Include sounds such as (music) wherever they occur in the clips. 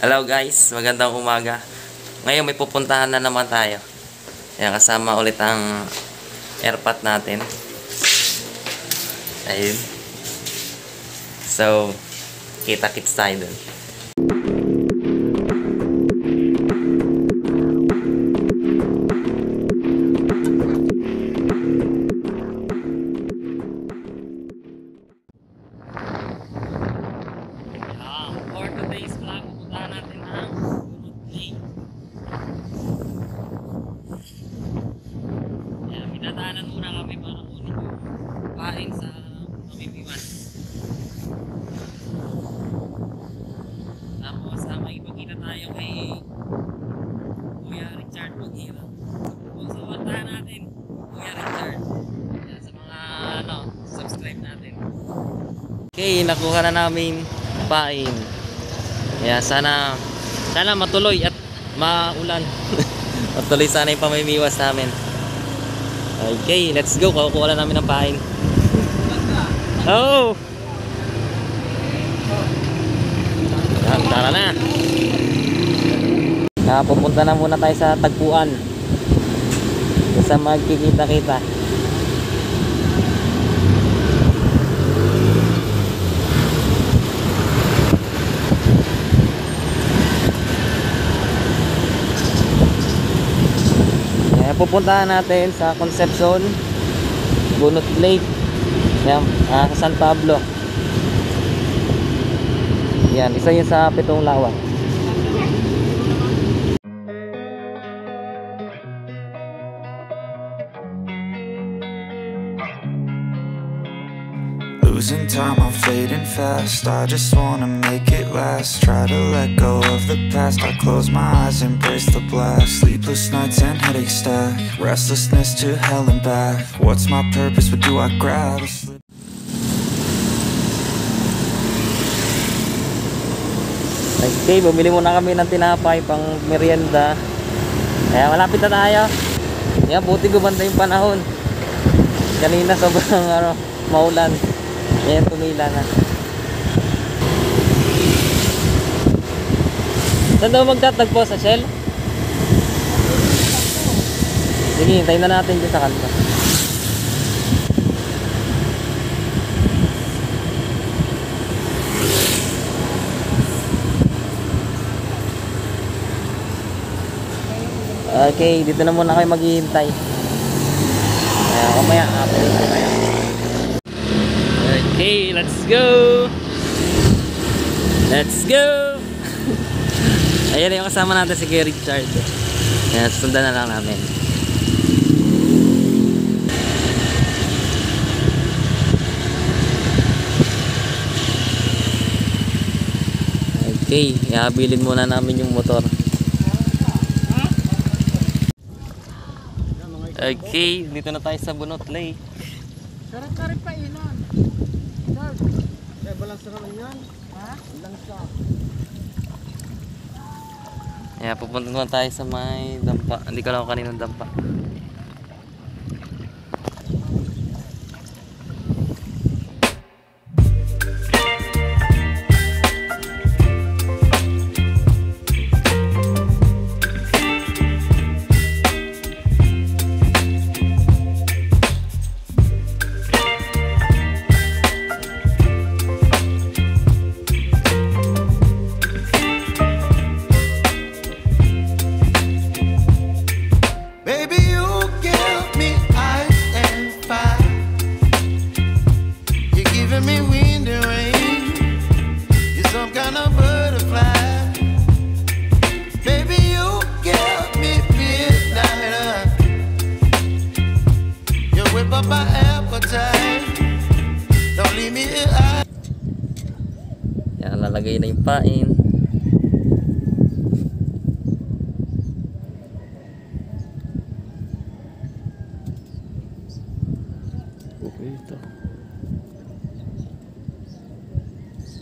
Hello guys, magandang umaga. Ngayon may pupuntahan na naman tayo. Kaya kasama ulit ang airpot natin. Ayun. So, kita-kits tayo dun. Maghira. Kung sumuntahan natin, Kuya Richard. Kaya sa mga ano, subscribe natin. Okay, nakuha na namin pain. Kaya sana sana matuloy at maulan. (laughs) matuloy sana yung pamimiwas namin. Okay, let's go. Kukuha na namin ng pain. Oh! Yan, Tara na. Nakapupunta na muna tayo sa tagpuan. Sa magkikita-kita. Kaya pupuntahan natin sa Concepcion, Bunot Lake, yan, ah, sa San Pablo. Yan, isa yun sa Pitong Lawa. Time, I'm fading fast. I just wanna make it last. Try to let go of the past. I close my eyes, embrace the blast. Sleepless nights and headaches stack. Restlessness to hell and back. What's my purpose? What do I grab? Slip- Okay, bumili muna kami ng tinapay pang merienda. Kaya malapit na tayo. Yan, buti gumanda yung panahon. Kanina sobrang ano, maulan. Yan, tumila na. Saan daw magtatagpo sa Shell? Sige, hintayin na natin dyan sa kanto. Okay, dito na muna kayo maghihintay. Kaya after na tayo. Okay, let's go! Let's go! (laughs) Ayan yung kasama natin si Kuya Richard. Ayan, sundan na lang namin. Okay, ihabilin muna namin yung motor. Okay, dito na tayo sa Bunot Lake. Karang-karang pa inon. Balansa naman yan. Ha? Balansa. Kaya pupunta tayo sa may dampa. Hindi ko alam kung kaninong dampa.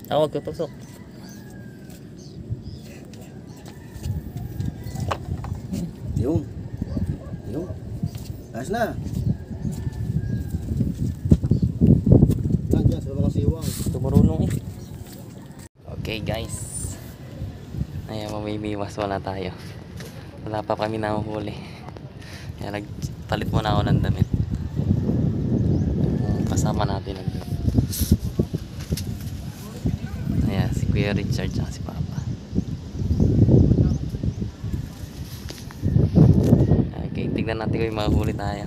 Ah, huwag ka tusok. Yung. Yung. Ayos na. Nandiyan sa mga siwang. Ito marunong eh. Okay guys. Ayan, mamimiwas wala tayo. Wala pa kami nahuhuli. Kaya nagpalit muna ako ng damit. Kasama natin nandun. Ayan, si Kuya Richard at si Papa. Okay, tignan natin kung may mahuli tayo.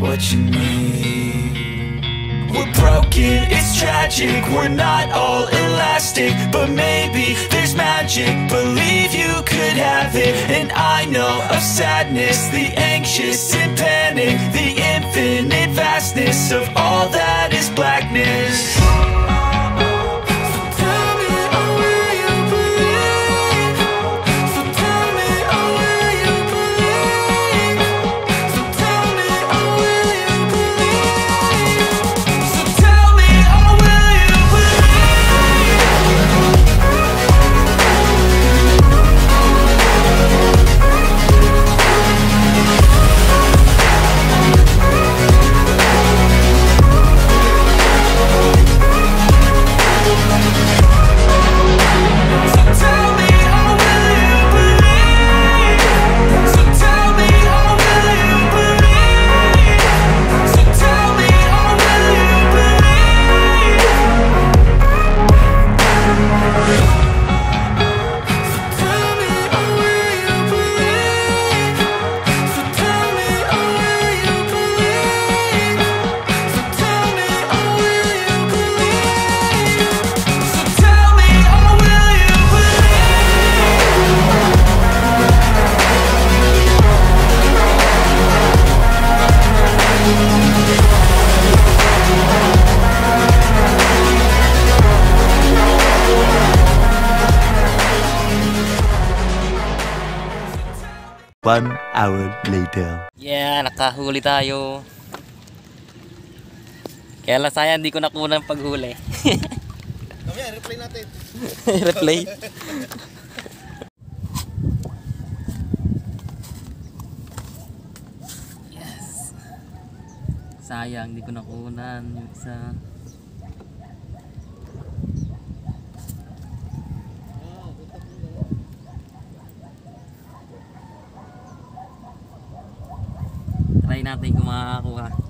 What you need We're broken, it's tragic. We're not all elastic But maybe there's magic. Believe you could have it And I know of sadness. The anxious and panic The infinite vastness Of Nakahuli tayo. Kaya lang sayang hindi ko nakuha ng paghuli. Kami, (laughs) replay natin. (laughs) Replay. yes. Sayang, hindi ko nakunan yung isa. Natin kung makakakuha.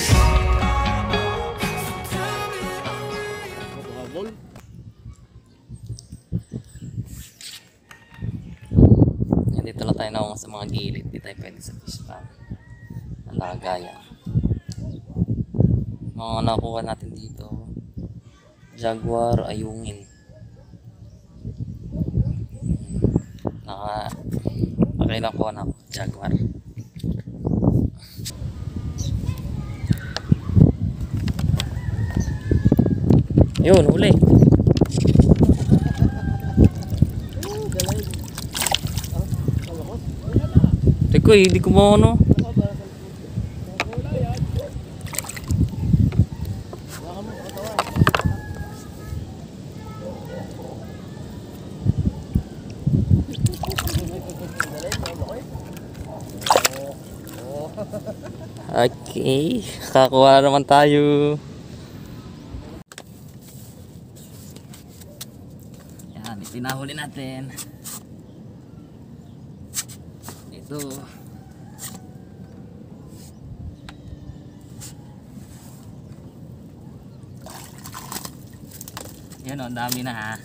sa mga gilid. Di tayo pwede sa fish pan. Ang lagayan. Mga nakuha natin dito. Jaguar ayungin. Naka okay nakuha na ako. Jaguar. Yun, huli. Teko eh, hindi ko maano. Okay, kakuha na naman tayo. Yan, itinahuli natin. Ito. Yan o, ang dami na ha.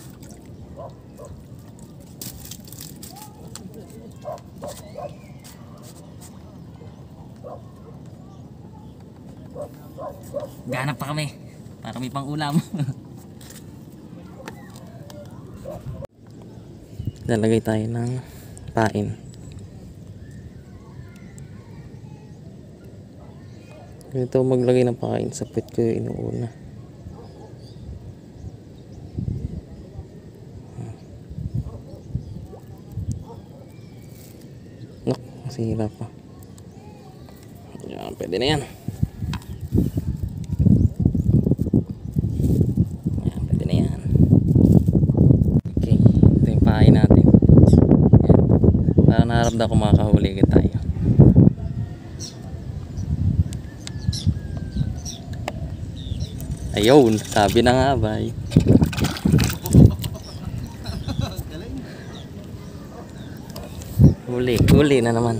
Ganap pa kami para may pang ulam. (laughs) Lalagay tayo ng pain. Ito maglagay ng pain sa pet ko yung inuuna. Masira pa. Yan, pwede na yan. Yan, pwede na yan. Okay, ito yung pain natin. Yan. Parang naramdam ko makakahuli agad tayo. Ayun, sabi na nga bay. Huli, huli na naman.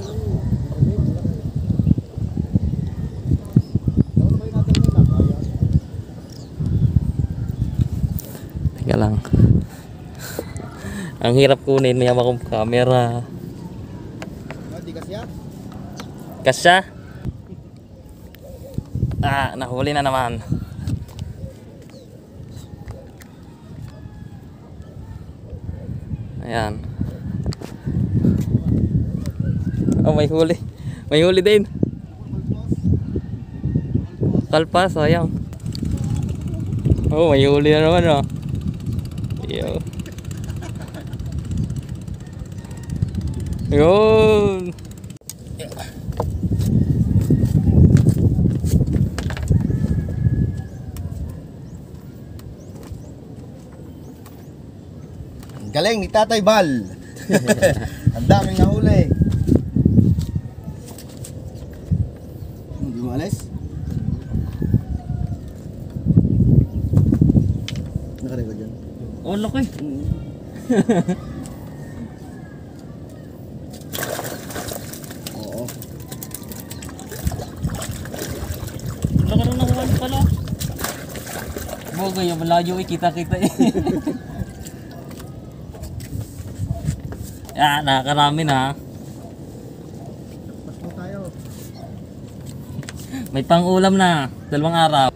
Teka lang. Ang hirap kunin, may hawak akong camera. Yan. Kasya? Ah, nahuli na naman. Ayan. Oh, may huli. May huli din. Kalpas, sayang. Oh, may huli na naman, oh. Yo. Yun. Galing ni Tatay Bal. (laughs) Ang daming nahuli. Hindi mo alis? Nakarecord yun. Oh, laki. (laughs) Oo. Laki na nakuha niyo pala. Bogay, malayo eh, kita-kita eh. (laughs) ah, nakakarami na. May pang-ulam na. Dalawang araw.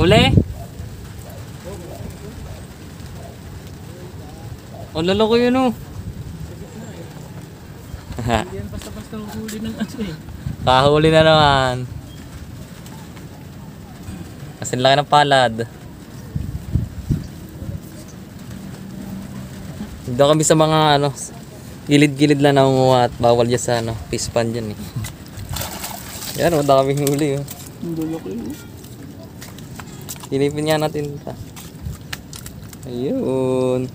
Huli? Ang lalaki yun oh. Eh. (laughs) Kahuli na naman. Kasi laki ng palad. Dito kami sa mga ano, gilid-gilid lang nangunguha at bawal dyan sa ano, fish pan dyan eh. Yan oh, daming huli oh. Ang lalaki oh. Silipin nga natin ito. Ayun.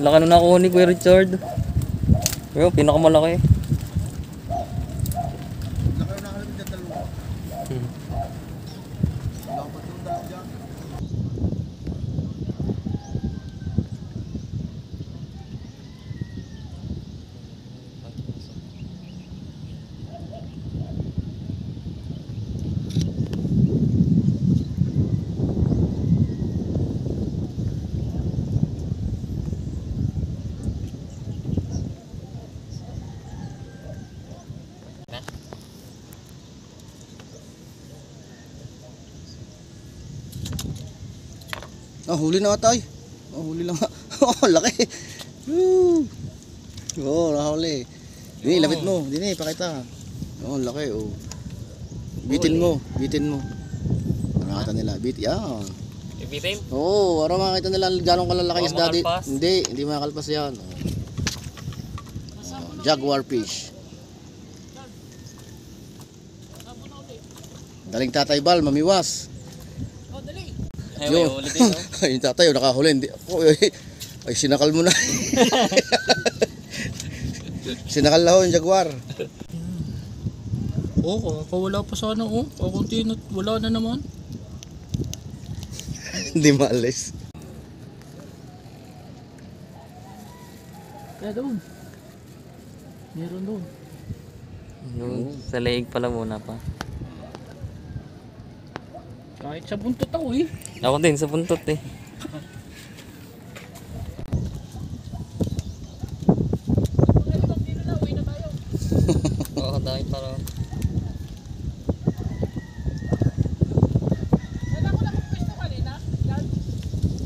Laki na nakuha ni Kuya Richard. Ayun, pinakamalaki. Ah, huli na nga tayo. Oh, huli lang (laughs) oh, laki. Woo. Oh, nahuli. Dini, lapit mo. Dini, pakita. Oh, laki. Oh. Bitin mo. Bitin mo. Makakita nila. Bit, yan. Ibitin? Oo, oh, para makita nila gano'ng kalalaki Baka isda? Hindi, hindi makakalpas yan. Oh. Oh, jaguar fish. Daling tatay bal, mamiwas. (laughs) Ay, may Yo. huli din oh. Ay, yung tatay, oh, nakahuli. Hindi. Ay, ay, sinakal mo na. (laughs) sinakal na ho yung jaguar. Oo, oh, wala pa sana oh. Kakunti na, wala na naman. (laughs) Hindi maalis. Kaya doon. Meron doon. Yung sa leeg pala muna pa. Kahit sa buntot ako eh. Ako din sa buntot eh. (laughs) Oo, dahil para.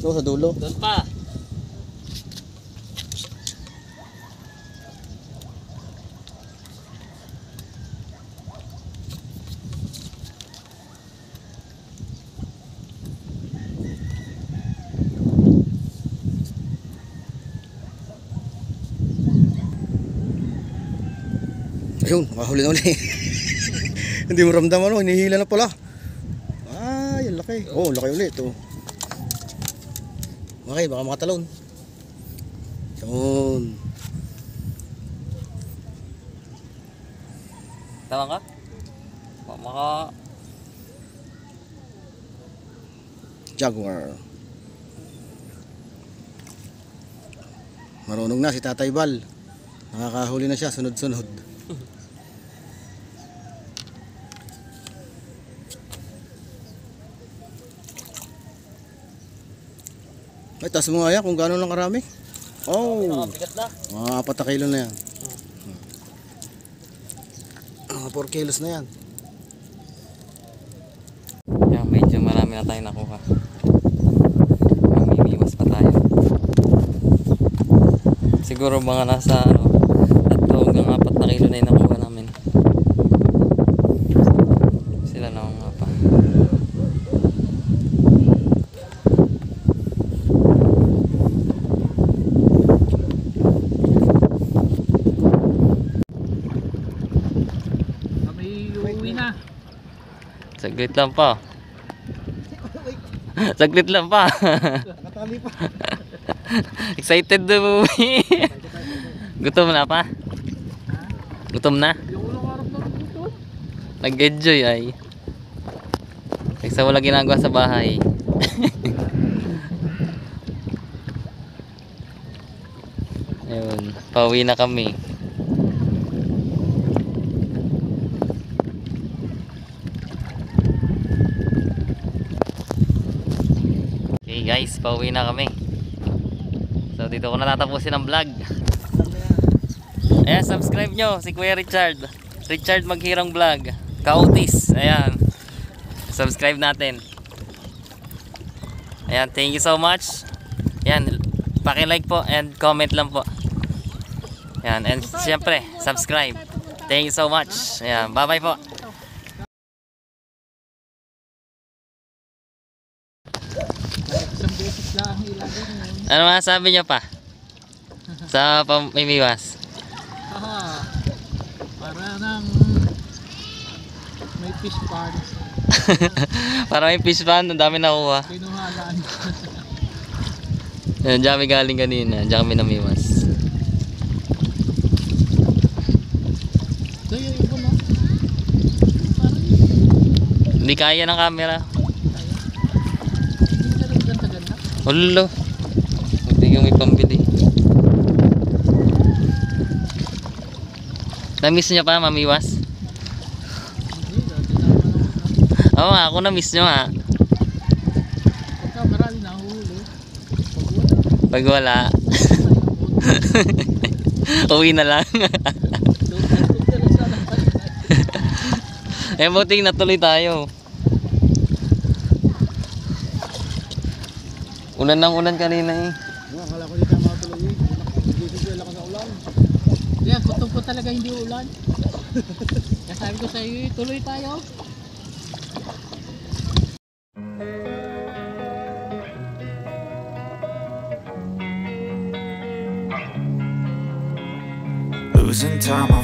So, sa dulo. Doon pa. Ayun, makahuli na uli. (laughs) Hindi mo ramdaman ano, hinihila na pala. Ay, ang laki. Oh, laki ulit. Oh. Okay, baka makatalon. Yun. Tama ka? Baka Maka... Jaguar. Marunong na si Tatay Bal. Nakakahuli na siya, sunod-sunod. Ay, taas mo nga yan kung gano'n lang karami. Oh, mga apat na kilo na yan. Mga 4 kilos na yan. Yan, medyo marami na tayo nakuha. Mamimiwas pa tayo. Siguro mga nasa ano, tatlo hanggang apat na kilo na yung nakuha namin. Sila na nga pa. Kami uuwi na. Saglit lang pa. (laughs) Saglit lang pa. Nakatali pa. (laughs) Excited na umuwi. Gutom na pa? Gutom na? Nag-enjoy ay. Kaysa wala ginagawa sa bahay. (laughs) Ayun, pauwi na kami. Okay guys, pauwi na kami. So dito ko natatapusin ang vlog. Ayan, subscribe nyo si Kuya Richard. Richard Maghirang Vlog. Kautis. Ayan. Subscribe natin. Ayan, thank you so much. Ayan, paki-like po and comment lang po. Ayan, and syempre, subscribe. Thank you so much. Ayan, bye-bye po. Isang beses lang ilagay mo. Ano masasabi niyo pa? Sa pamimiwas. Haha. Para nang may fish ponds. (laughs) Para may fish pan, ang dami nakuha. Pinuhalaan. Yan, dyan kami galing kanina. Dyan kami namiwas. Hindi kaya ng camera. hindi na rin Ulo. Hindi kami pambili. Na-miss niyo pa, mamiwas? Oo nga, ako na-miss niyo ha. Pag wala, (laughs) uwi na lang. (laughs) eh, buting natuloy tayo. Ulan ng ulan kanina eh. Akala ko di tayo matuloy eh. Dito sila ako sa ulan. Yan, kutob ko talaga hindi ulan. (laughs) Kaya sabi ko sa iyo, tuloy tayo. Losing time, I'm